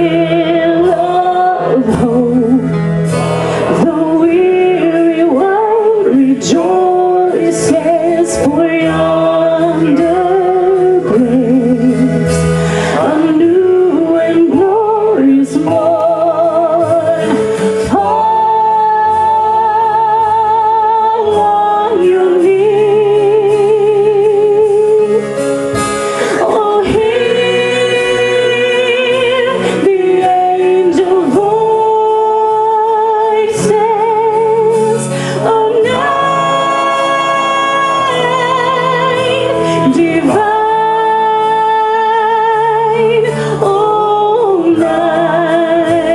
thrill divine. Oh, night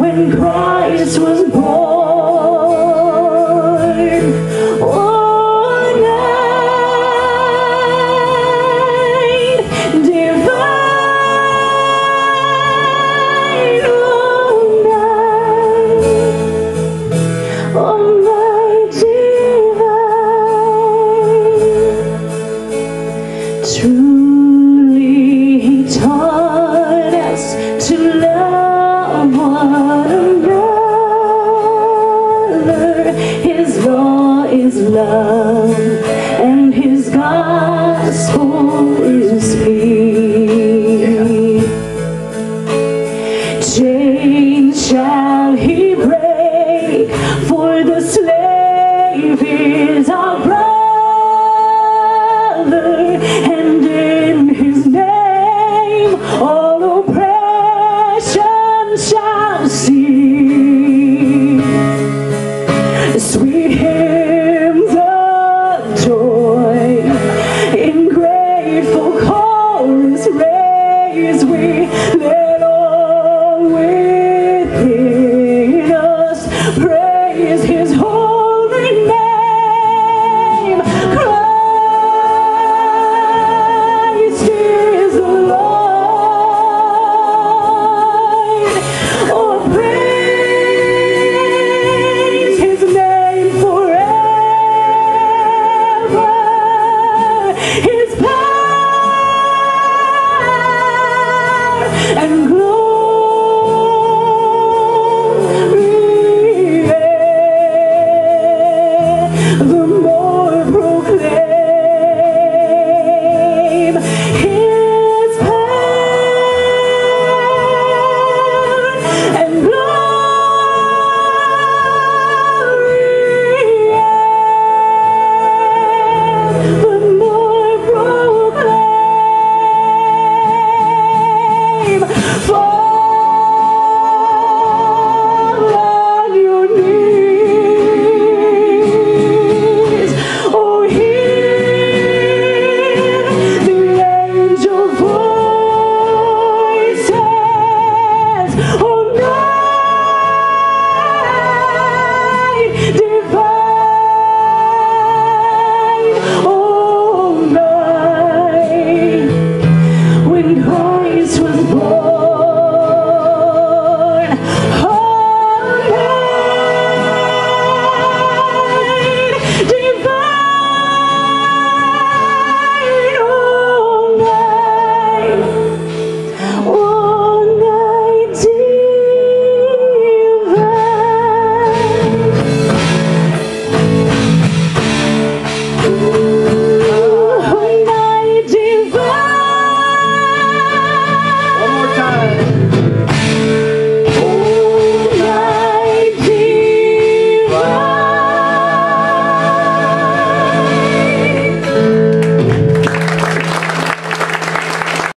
when Christ was born. see sweet hymns of joy in grateful hearts, raise we let all we